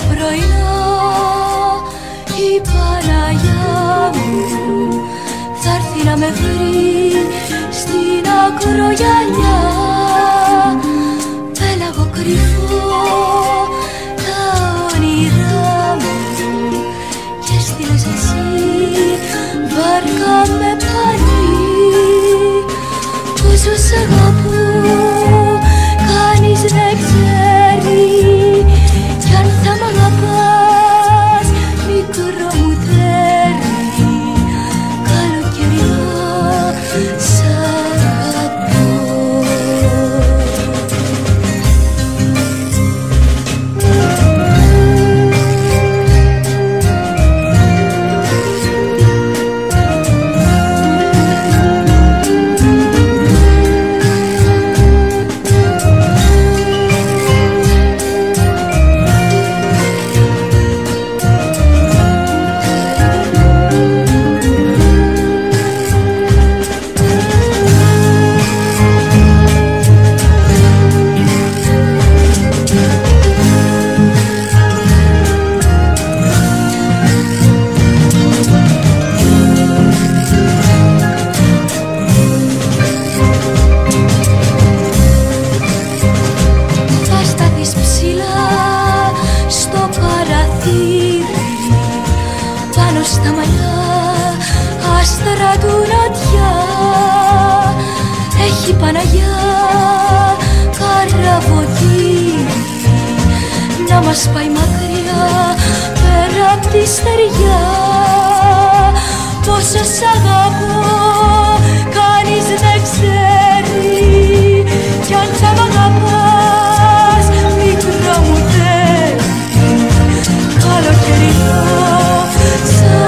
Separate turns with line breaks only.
ένα πρωινό η Παναγιά μου θα έρθει να με βρει στην ακρογιαλιά πάνω στα μαλλιά άστρα του νοτιά έχει Παναγιά καραβωτή να μας πάει μακριά πέρα απ' τη στεριά. Πόσα σ' αγαπώ κανείς δεν ξέρει. Κι αν θα μ' αγαπάς μικρό μου θέλει. Καλοκαιριά So